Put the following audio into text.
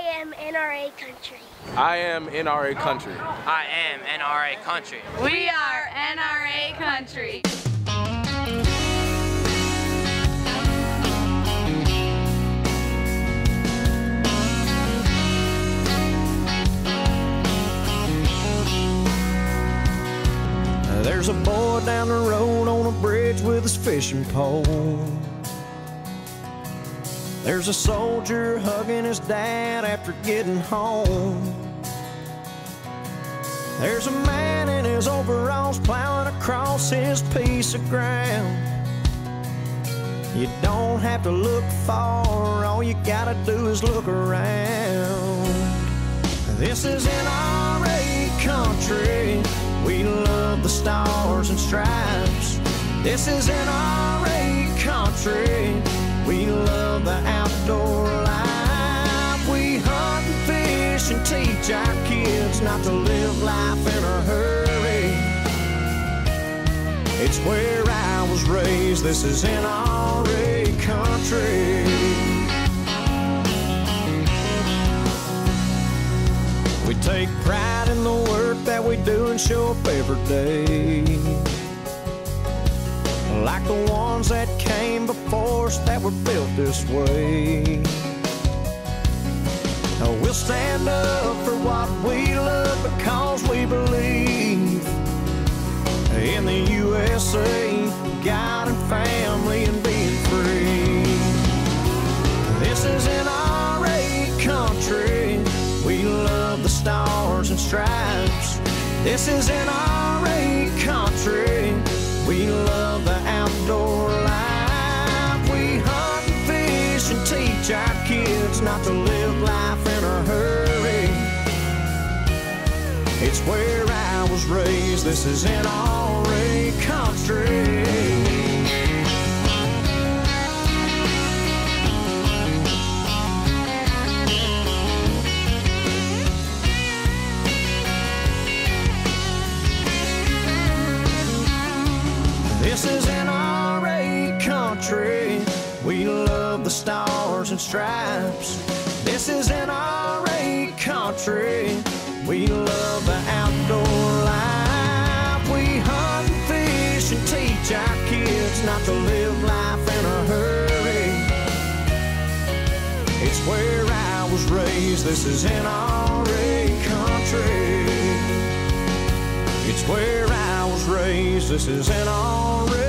I am NRA country. I am NRA country. I am NRA country. We are NRA country. There's a boy down the road on a bridge with his fishing pole. There's a soldier hugging his dad after getting home. There's a man in his overalls plowing across his piece of ground. You don't have to look far, all you gotta do is look around. This is NRA country. We love the stars and stripes. This is NRA country. We love the outdoor life. We hunt and fish and teach our kids not to live life in a hurry. It's where I was raised. This is NRA country. We take pride in the work that we do and show up every day. Like the ones that came us that were built this way. We'll stand up for what we love because we believe in the USA, God and family, and being free. This is NRA country. We love the stars and stripes. This is NRA country. Our kids not to live life in a hurry. It's where I was raised. This is in NRA country. This is stars and stripes. This is NRA country. We love the outdoor life. We hunt fish and teach our kids not to live life in a hurry. It's where I was raised. This is NRA country. It's where I was raised. This is NRA.